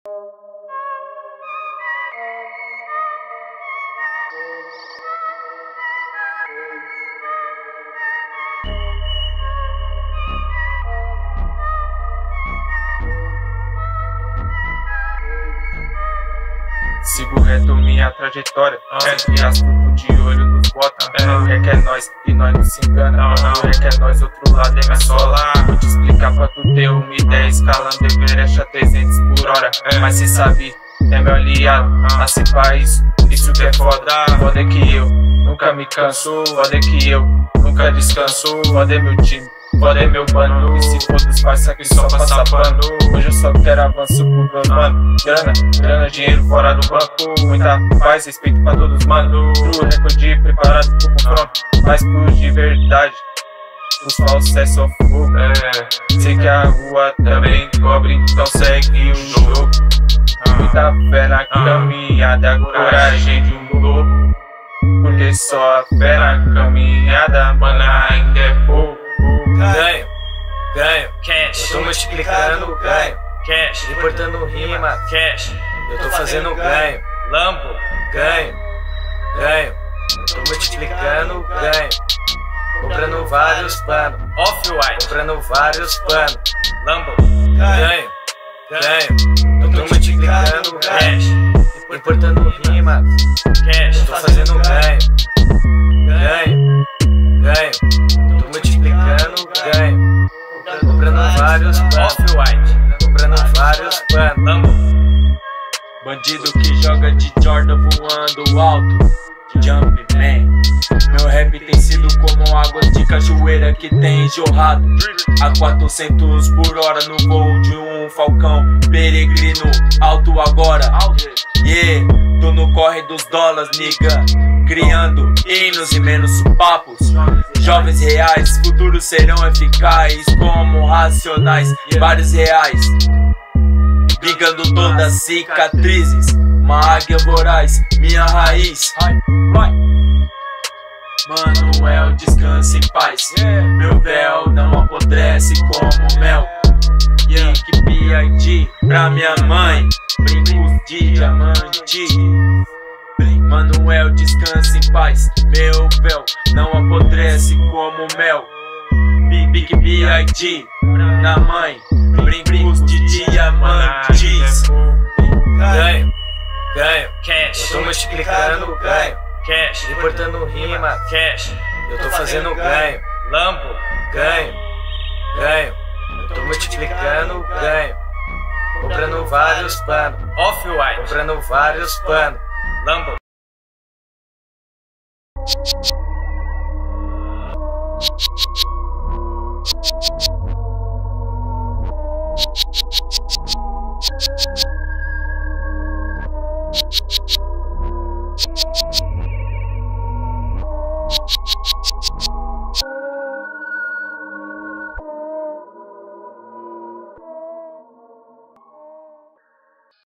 Sigo reto minha trajetória. Sempre as tudo de olho nos bota. É, é que é nós e nós não se engana. É que é nós, outro lado é minha sola. Vou te explicar tu ter uma ideia. Escalando Everest a 300 por hora. Mas cê sabe, é meu aliado. Nasci pra isso, isso que é foda. Foda é que eu nunca me canso. Foda é que eu nunca descanso. Foda é meu time. Foda é meu bando, e se for dos parça que só passa pano Hoje eu só quero avanço por meus mano Grana, grana, dinheiro fora do banco Muita paz, respeito pra todos, mano True recorde, preparado pro confronto Mas por de verdade os falsos é só fogo é. Sei que a rua também cobre, então segue o jogo Muita fé na caminhada, coragem de um lobo Porque só a fé na caminhada, mano, ainda é pouco Ganho, ganho, cash. Eu tô multiplicando, ganho, cash. Reportando rima, cash. Eu tô fazendo ganho, lambo, ganho, ganho. Eu tô multiplicando, ganho. Comprando vários panos, off-white. Comprando vários panos, lambo, ganho, ganho. Eu tô multiplicando, cash. Reportando rima, cash. Tô fazendo ganho, ganho, ganho. Tô multiplicando, ganho. Comprando vários off-white. Comprando vários panos. Bandido que joga de Jordan voando alto. Jumpman. Meu rap tem sido como água de cachoeira que tem jorrado a 400 por hora no voo de um falcão peregrino alto agora. Yeah, tô no corre dos dólares, nigga. Criando hinos e menos papos. Jovens reais, futuros serão eficazes como racionais, vários reais. Ligando todas as cicatrizes, uma águia voraz, minha raiz. Manuel, descanse em paz. Meu véu não apodrece como mel. Yankee PID pra minha mãe, brincos de diamante. Manuel, descanse em paz. Meu véu não apodrece como mel. Big PID na mãe, brincos de diamantes. Ganho, cash. Eu tô multiplicando, ganho, cash. Reportando rima, cash. Eu tô fazendo ganho, lambo, ganho, ganho. Eu tô multiplicando, ganho. Comprando vários panos, off-white. Comprando vários panos, lambo.